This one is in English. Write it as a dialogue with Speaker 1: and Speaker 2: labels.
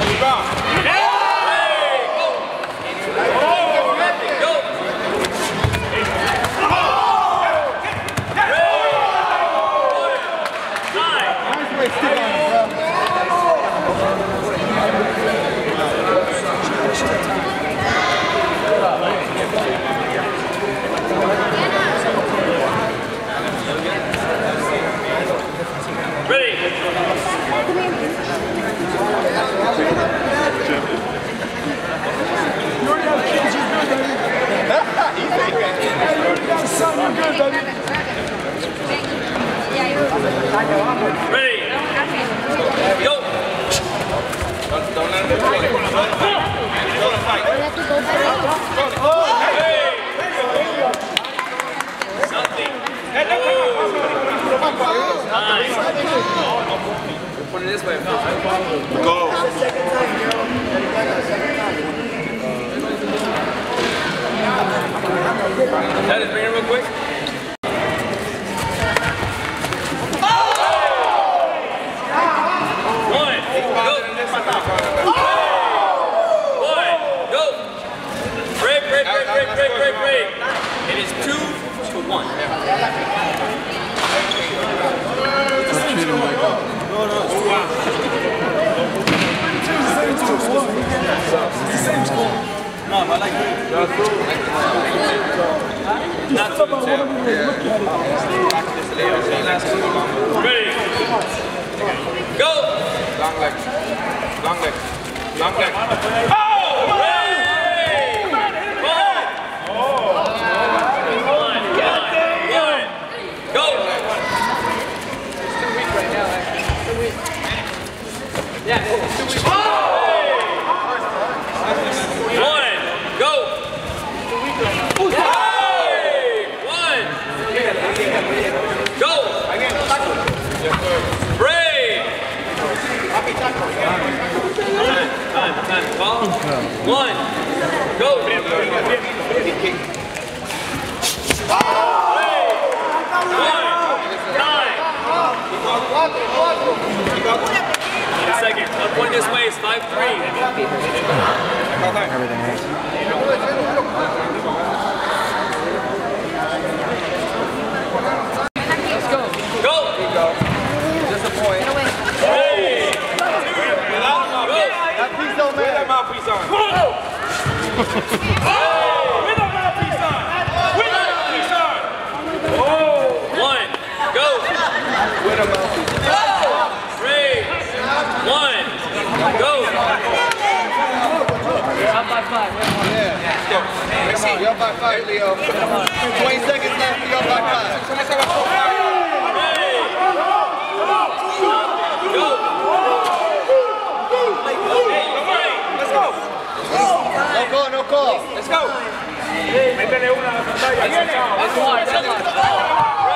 Speaker 1: Rebound. Ready. Go. Don't, don't let him
Speaker 2: go.
Speaker 1: He's gonna fight. He's gonna fight. Oh, hey. Something. Oh. Nice. Put it this way. Go. Second time, girl. That is bring it real quick. To one. Not two to two. Ready. Go.
Speaker 2: Long leg. Long leg. Long leg.
Speaker 1: Hey! One. One. Go. One. Go. Hey! One. Go. Brave. One. Go. One second. One this way is 5-3. Go.
Speaker 2: Just a point.
Speaker 1: Three.
Speaker 2: That piece don't matter. That mouthpiece on.
Speaker 1: One. Go.
Speaker 2: With a mouthpiece.
Speaker 1: Three. One. Go.
Speaker 2: Come on, you're up by five, Leo. 20 seconds left, you're up by five.
Speaker 1: Hey. Go.
Speaker 2: Let's go. No call, no call. Let's go.
Speaker 1: One.